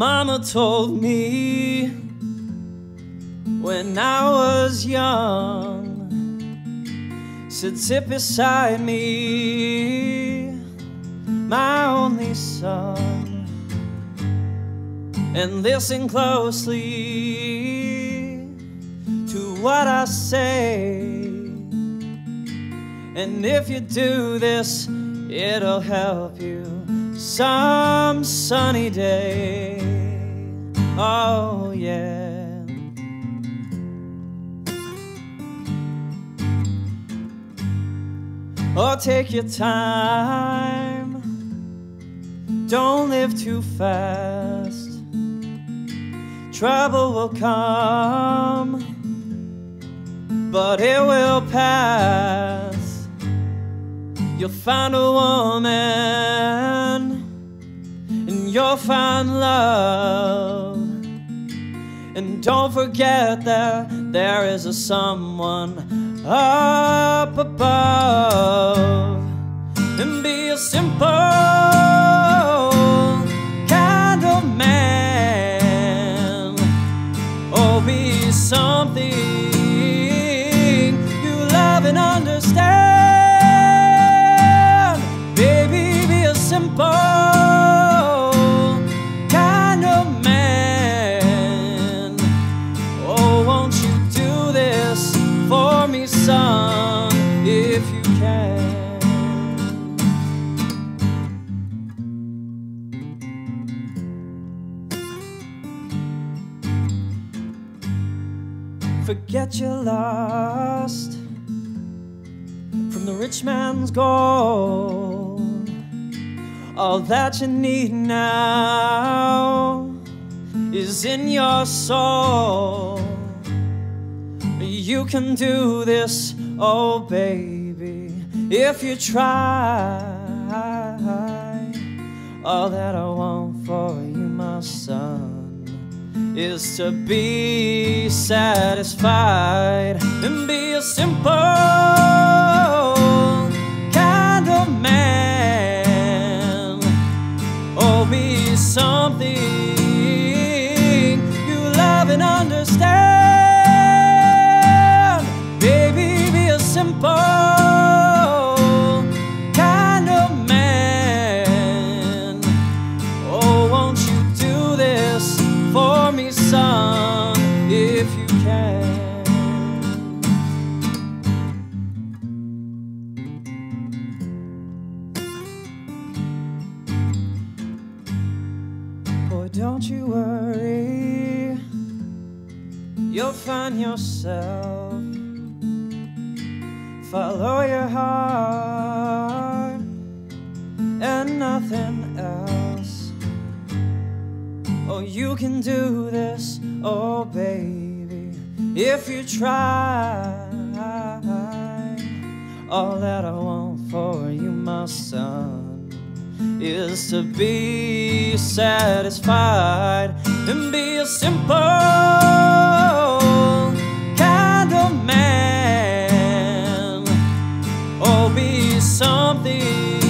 mama told me when I was young, said, Sit beside me, my only son, and listen closely to what I say. And if you do this, it'll help you some sunny day. Oh, yeah. Oh, take your time. Don't live too fast. Trouble will come, but it will pass. You'll find a woman, and you'll find love. And don't forget that there is a someone up above. And be a simple kind of man. Or be something you love and understand. Forget your lost from the rich man's gold. All that you need now is in your soul. You can do this, oh baby, if you try. All that I want for you, my son, is to be satisfied and be a simple don't you worry, you'll find yourself. Follow your heart and nothing else. Oh, you can do this, oh baby, if you try. All that I want for you, my son, is to be satisfied and be a simple kind of man. Or be something